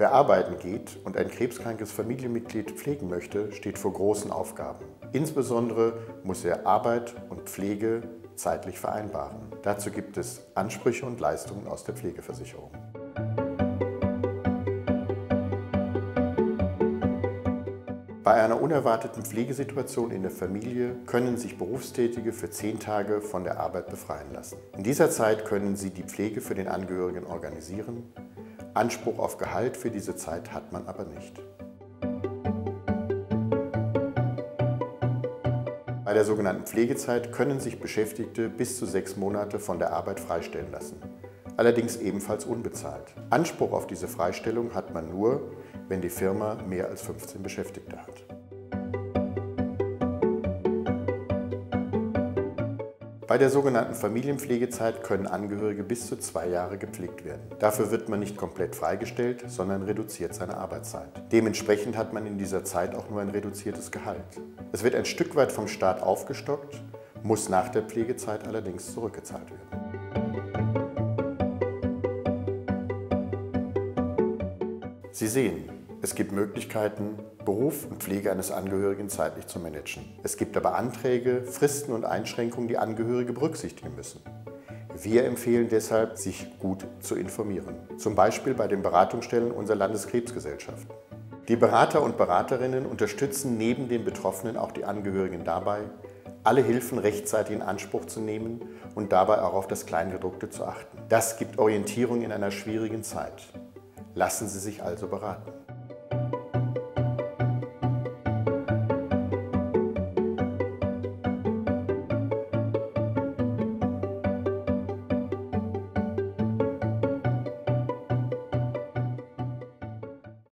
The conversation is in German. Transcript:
Wer arbeiten geht und ein krebskrankes Familienmitglied pflegen möchte, steht vor großen Aufgaben. Insbesondere muss er Arbeit und Pflege zeitlich vereinbaren. Dazu gibt es Ansprüche und Leistungen aus der Pflegeversicherung. Bei einer unerwarteten Pflegesituation in der Familie können sich Berufstätige für zehn Tage von der Arbeit befreien lassen. In dieser Zeit können sie die Pflege für den Angehörigen organisieren. Anspruch auf Gehalt für diese Zeit hat man aber nicht. Bei der sogenannten Pflegezeit können sich Beschäftigte bis zu sechs Monate von der Arbeit freistellen lassen allerdings ebenfalls unbezahlt. Anspruch auf diese Freistellung hat man nur, wenn die Firma mehr als 15 Beschäftigte hat. Bei der sogenannten Familienpflegezeit können Angehörige bis zu zwei Jahre gepflegt werden. Dafür wird man nicht komplett freigestellt, sondern reduziert seine Arbeitszeit. Dementsprechend hat man in dieser Zeit auch nur ein reduziertes Gehalt. Es wird ein Stück weit vom Staat aufgestockt, muss nach der Pflegezeit allerdings zurückgezahlt werden. Sie sehen, es gibt Möglichkeiten, Beruf und Pflege eines Angehörigen zeitlich zu managen. Es gibt aber Anträge, Fristen und Einschränkungen, die Angehörige berücksichtigen müssen. Wir empfehlen deshalb, sich gut zu informieren. Zum Beispiel bei den Beratungsstellen unserer Landeskrebsgesellschaft. Die Berater und Beraterinnen unterstützen neben den Betroffenen auch die Angehörigen dabei, alle Hilfen rechtzeitig in Anspruch zu nehmen und dabei auch auf das Kleingedruckte zu achten. Das gibt Orientierung in einer schwierigen Zeit. Lassen Sie sich also beraten.